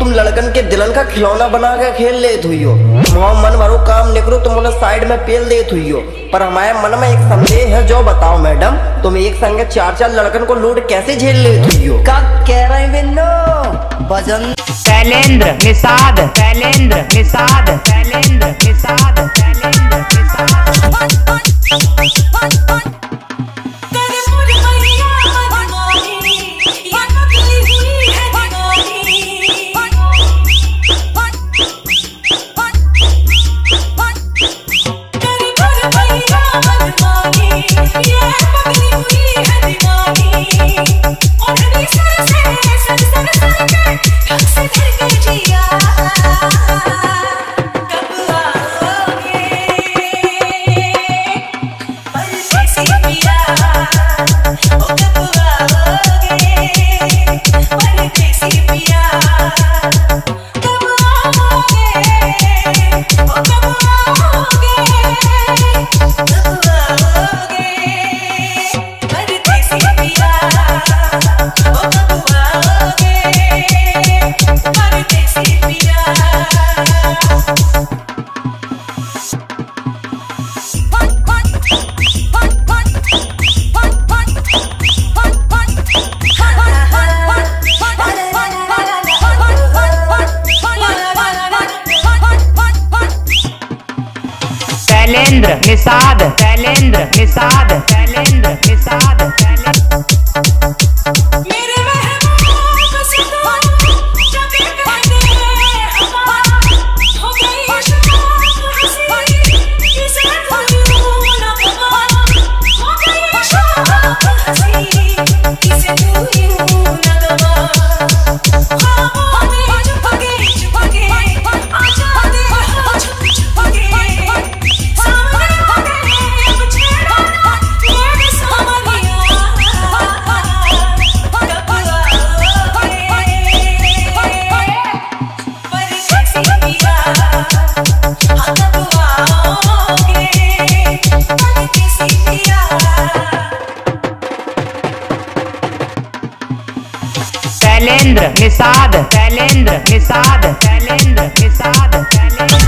तुम लड़कन के दिलन का खिलौना बना के खेल लेत हुई हो मन भरो काम निकलो तुम बोले साइड में पेल देत हुई हो पर हमारे मन में एक संदेह है जो बताओ मैडम तुम एक संग चार चार लड़कन को लूट कैसे झेल लेत हुई हो का कह रहे बिन्नो भजन शैलेंद्र निषाद शैलेंद्र निषाद शैलेंद्र Bye. शैलेंद्र निषाद शैलेंद्र निषाद शैलेंद्र निषाद शैलेंद्र निषाद शैलेंद्र निषाद शैलेंद्र निषाद शैलेंद्र